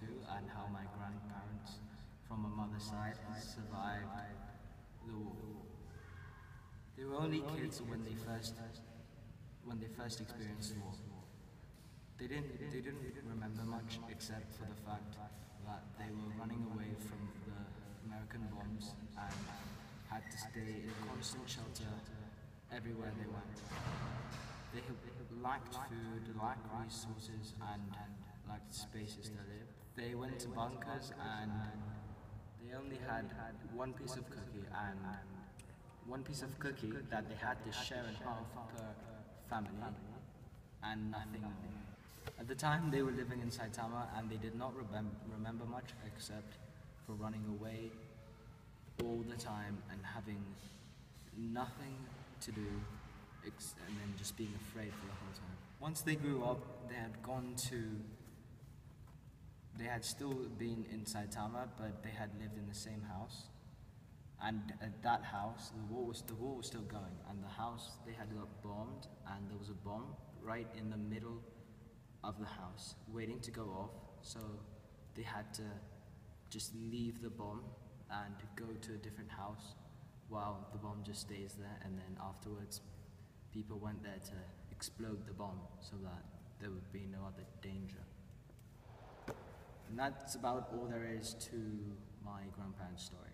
II and how my grandparents from my mother's side survived the war. They were only kids when they first when they first experienced war. They didn't they didn't remember much except for the fact that they were running away from the American bombs and had to stay in constant shelter everywhere they went. They lacked food, lacked resources, and lacked spaces to live. They went to bunkers and they only had one piece of cookie and one piece of cookie that they had to share in half per family and nothing. At the time, they were living in Saitama and they did not remem- remember much except for running away all the time and having nothing to do and then just being afraid for the whole time. Once they grew up, they had gone to. They had still been in Saitama, but they had lived in the same house. And at that house, the war was the war was still going, and the house they had got bombed, and there was a bomb right in the middle of the house, waiting to go off. So they had to just leave the bomb and go to a different house while the bomb just stays there, and then afterwards, people went there to explode the bomb so that there would be no other danger. And that's about all there is to my grandparents' story.